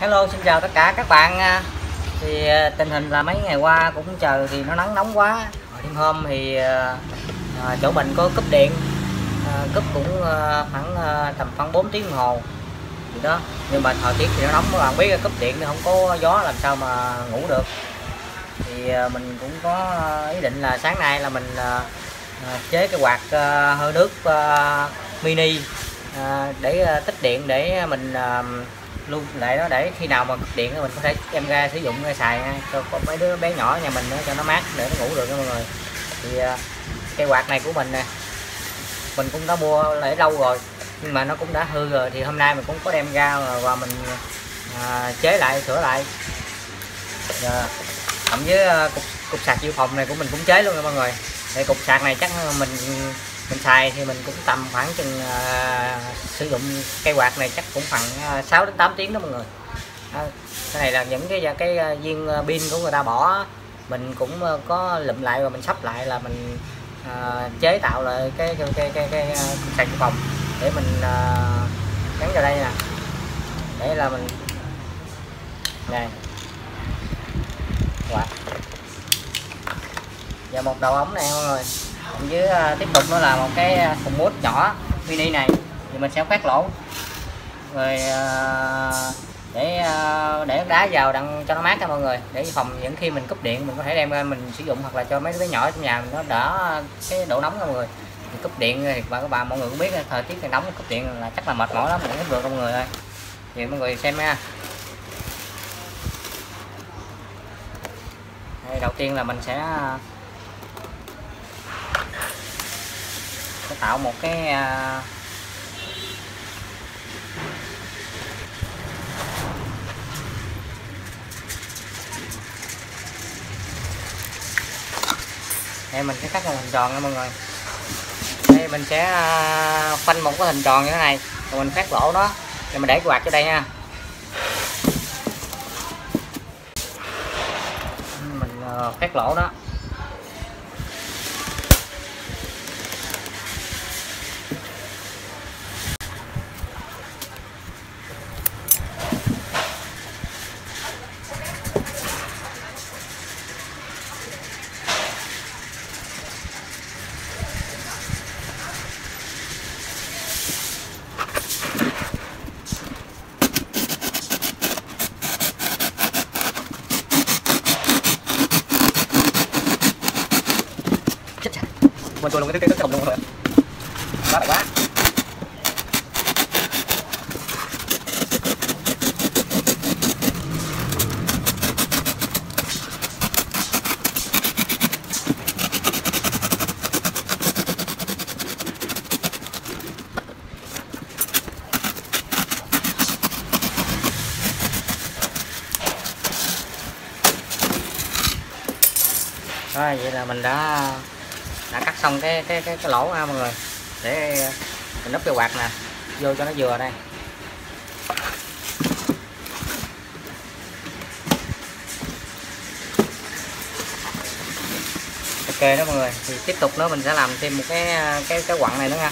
Hello xin chào tất cả các bạn à. thì à, tình hình là mấy ngày qua cũng trời thì nó nắng nóng quá. Hồi đêm hôm thì à, à, chỗ mình có cúp điện à, cúp cũng à, khoảng à, tầm khoảng 4 tiếng đồng hồ. Thì đó nhưng mà thời tiết thì nó nóng các bạn biết cúp điện thì không có gió làm sao mà ngủ được. Thì à, mình cũng có ý định là sáng nay là mình à, chế cái quạt à, hơi nước à, mini à, để à, tích điện để mình à, luôn. Lại đó để khi nào mà điện mình có thể đem ra sử dụng ra xài ha, cho có mấy đứa bé nhỏ nhà mình nữa cho nó mát để nó ngủ được nha mọi người. Thì à, cây quạt này của mình nè mình cũng đã mua lại lâu rồi nhưng mà nó cũng đã hư rồi. Thì hôm nay mình cũng có đem ra và mình à, chế lại sửa lại. Dạ. Cộng với à, cục cục sạc dự phòng này của mình cũng chế luôn nha mọi người. Thì cục sạc này chắc mình mình xài thì mình cũng tầm khoảng chừng uh, sử dụng cây quạt này chắc cũng khoảng ờ, à, 6 đến 8 tiếng đó mọi người. À, cái này là những cái cái uh, viên pin của người ta bỏ mình cũng uh, có lụm lại và mình sắp lại là mình uh, chế tạo lại cái cái cái cái, cái, uh, sạc dự phòng để mình à, gắn vào đây nè. Để là mình này quạt. Và một đầu ống này mọi người với uh, tiếp tục nữa là một cái uh, thùng mút nhỏ mini này. Thì mình sẽ khoét lỗ. Rồi uh, để uh, để đá vào đặng cho nó mát cho mọi người. Để phòng những khi mình cúp điện mình có thể đem ra mình sử dụng hoặc là cho mấy đứa nhỏ trong nhà mình nó đỡ cái độ nóng cho mọi người. Thì cúp điện thì bà các bạn mọi người cũng biết thời tiết nóng cúp điện là chắc là mệt mỏi lắm mình hết vừa mọi người thôi thì mọi người xem nha. Đây, đầu tiên là mình sẽ sẽ tạo một cái à, đây, mình sẽ cắt một hình tròn nha mọi người. Đây, mình sẽ à, phanh khoanh một cái hình tròn như thế này, rồi mình phát lỗ đó. Rồi mình để quạt cho đây nha. Mình à, phát lỗ đó. Mình tôi luôn cái cái cái đồng luôn rồi quá quá rồi, vậy là mình đã đã cắt xong cái cái cái, cái lỗ ha mọi người. Để mình núp cái quạt nè. Vô cho nó vừa đây. Ok đó mọi người. Thì tiếp tục nữa mình sẽ làm thêm một cái cái cái quặng này nữa nha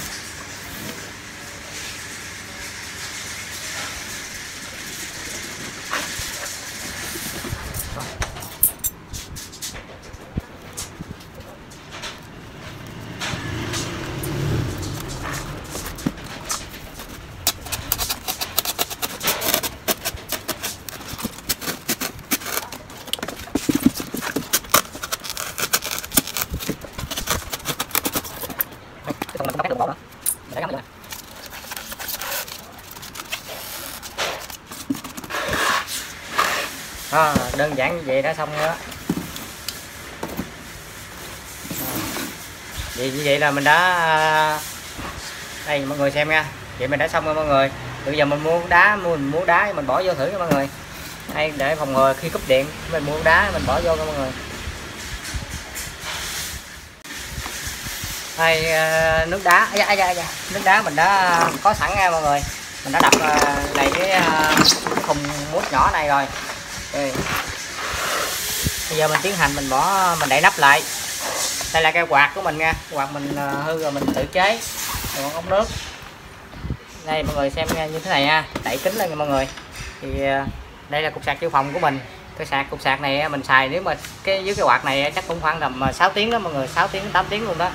cái thùng này không cắt được bỏ nữa mình để gắn vào à, đơn giản như vậy đã xong rồi đó. À, vậy như vậy là mình đã à, đây mọi người xem nha. Vậy mình đã xong rồi mọi người. Bây giờ mình mua đá mua mình mua đá mình bỏ vô thử nha mọi người. Đây để phòng ngừa khi cúp điện mình mua đá mình bỏ vô nha mọi người. Đây à, nước đá à, da, da, da. nước đá mình đã có sẵn nha mọi người. Mình đã đập này đầy cái, à, cái thùng mút nhỏ này rồi. Đây. bây giờ mình tiến hành mình bỏ mình đậy nắp lại. Đây là cái quạt của mình nha. Quạt mình ờ, hư rồi mình tự chế. Còn ống nước. Đây mọi người xem nha như thế này nha đẩy kính lên nha mọi người. Thì ờ, đây là cục sạc dự phòng của mình. Cái sạc cục sạc này mình xài nếu mà cái dưới cái quạt này chắc cũng khoảng tầm ờ, 6 tiếng đó mọi người. 6 tiếng 8 tiếng luôn đó.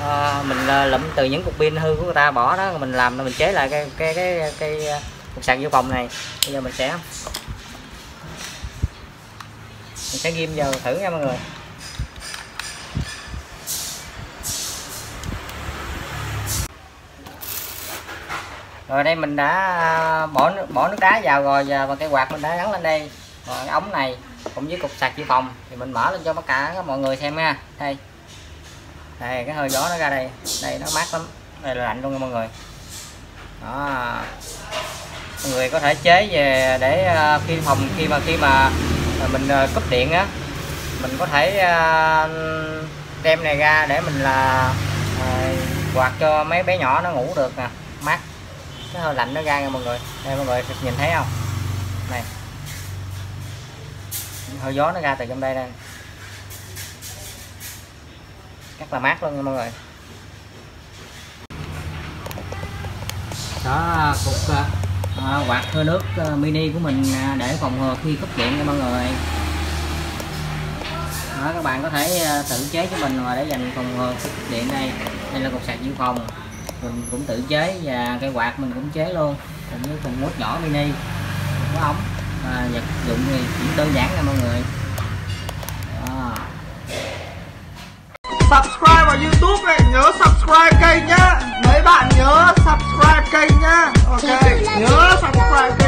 À, mình lụm từ những cục pin hư của người ta bỏ đó mình làm mình chế lại cái cái cái, cái, cái cục sạc dự phòng này. Bây giờ mình sẽ mình sẽ ghim vào thử nha mọi người. Rồi đây mình đã à, bỏ bỏ nước đá vào rồi và cái quạt mình đã gắn lên đây. Rồi cái ống này cũng với cục sạc dự phòng thì mình mở lên cho tất cả các mọi người xem nha đây. Đây, cái hơi gió nó ra đây. Đây, nó mát lắm. Đây là lạnh luôn nha mọi người. Đó. Mọi người có thể chế về để à, khi phòng, khi mà khi mà mình ờ, cúp điện á, mình có thể ờ, đem này ra để mình là ờ, quạt cho mấy bé nhỏ nó ngủ được nè, mát. Cái hơi lạnh nó ra nha mọi người. Đây, mọi người nhìn thấy không? Này. Hơi gió nó ra từ trong đây đây rất là mát luôn nha mọi người. Đó cục à, quạt hơi nước ờ, mini của mình à, để phòng ngừa khi cúp điện nha mọi người. Đó, các bạn có thể ờ, tự chế cho mình mà để dành phòng ngừa cúp điện đây. Đây là cục sạc dự phòng. Mình cũng tự chế và cái quạt mình cũng chế luôn. Cũng như cùng mút nhỏ mini. Có ống à, vật dụng thì chỉ đơn giản nha mọi người. Đó. subscribe vào youtube này nhớ subscribe kênh nhá bạn nhớ subscribe kênh nhá. Ok nhớ subscribe